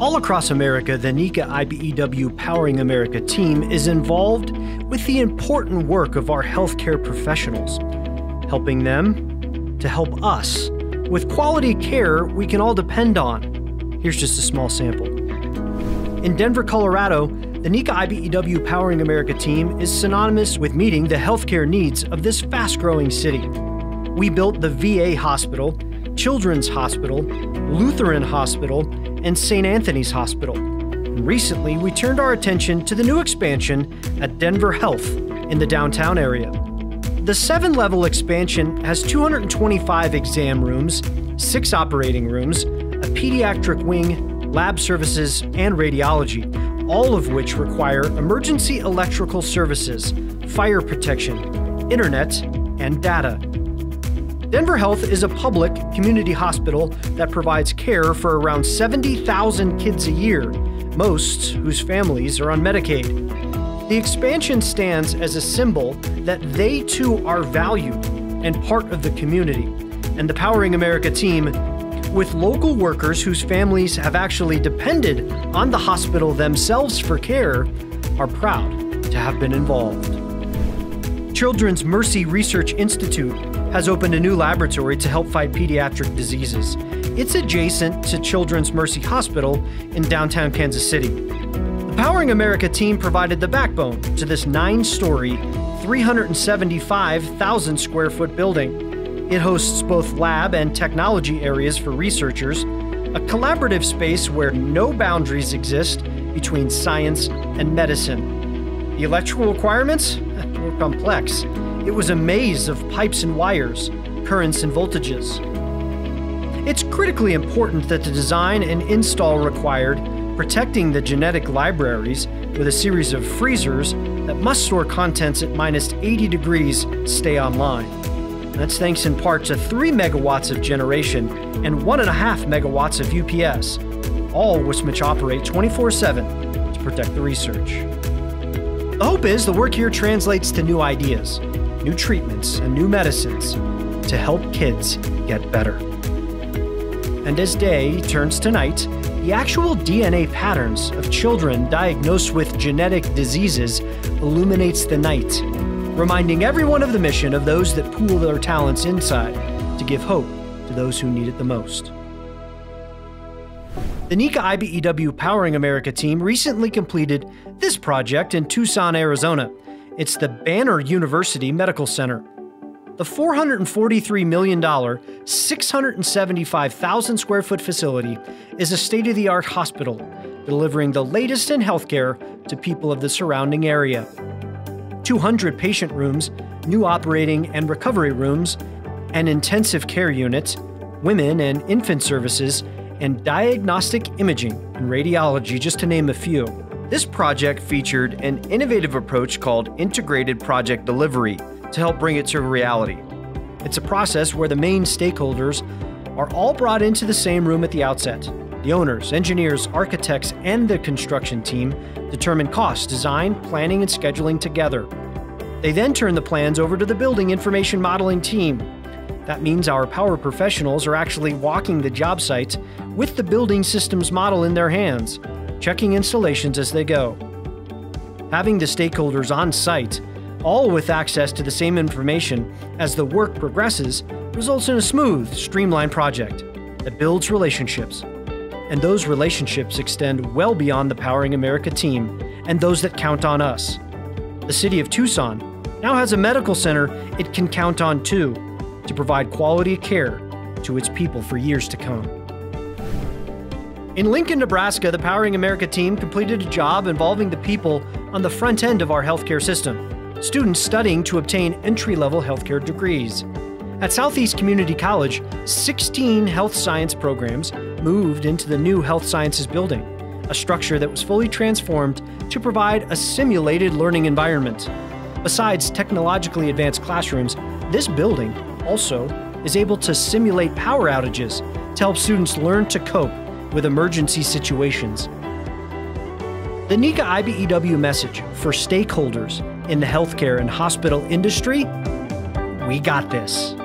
All across America, the NECA IBEW Powering America team is involved with the important work of our healthcare professionals, helping them to help us with quality care we can all depend on. Here's just a small sample. In Denver, Colorado, the NECA IBEW Powering America team is synonymous with meeting the healthcare needs of this fast growing city. We built the VA hospital, Children's Hospital, Lutheran Hospital, and St. Anthony's Hospital. Recently, we turned our attention to the new expansion at Denver Health in the downtown area. The seven level expansion has 225 exam rooms, six operating rooms, a pediatric wing, lab services, and radiology, all of which require emergency electrical services, fire protection, internet, and data. Denver Health is a public community hospital that provides care for around 70,000 kids a year, most whose families are on Medicaid. The expansion stands as a symbol that they too are valued and part of the community. And the Powering America team, with local workers whose families have actually depended on the hospital themselves for care, are proud to have been involved. Children's Mercy Research Institute has opened a new laboratory to help fight pediatric diseases. It's adjacent to Children's Mercy Hospital in downtown Kansas City. The Powering America team provided the backbone to this nine story, 375,000 square foot building. It hosts both lab and technology areas for researchers, a collaborative space where no boundaries exist between science and medicine. The electrical requirements? were complex. It was a maze of pipes and wires, currents and voltages. It's critically important that the design and install required protecting the genetic libraries with a series of freezers that must store contents at minus 80 degrees stay online. That's thanks in part to 3 megawatts of generation and 1.5 megawatts of UPS, all which operate 24 7 to protect the research. The hope is the work here translates to new ideas, new treatments, and new medicines to help kids get better. And as day turns to night, the actual DNA patterns of children diagnosed with genetic diseases illuminates the night, reminding everyone of the mission of those that pool their talents inside to give hope to those who need it the most. The NECA IBEW Powering America team recently completed this project in Tucson, Arizona. It's the Banner University Medical Center. The $443 million, 675,000 square foot facility is a state of the art hospital delivering the latest in healthcare to people of the surrounding area. 200 patient rooms, new operating and recovery rooms, an intensive care unit, women and infant services, and diagnostic imaging and radiology, just to name a few. This project featured an innovative approach called Integrated Project Delivery to help bring it to reality. It's a process where the main stakeholders are all brought into the same room at the outset. The owners, engineers, architects, and the construction team determine cost, design, planning, and scheduling together. They then turn the plans over to the building information modeling team, that means our power professionals are actually walking the job sites with the building systems model in their hands, checking installations as they go. Having the stakeholders on site, all with access to the same information as the work progresses, results in a smooth, streamlined project that builds relationships. And those relationships extend well beyond the Powering America team and those that count on us. The city of Tucson now has a medical center it can count on too to provide quality care to its people for years to come. In Lincoln, Nebraska, the Powering America team completed a job involving the people on the front end of our healthcare system, students studying to obtain entry level healthcare degrees. At Southeast Community College, 16 health science programs moved into the new Health Sciences building, a structure that was fully transformed to provide a simulated learning environment. Besides technologically advanced classrooms, this building also is able to simulate power outages to help students learn to cope with emergency situations. The NECA IBEW message for stakeholders in the healthcare and hospital industry we got this.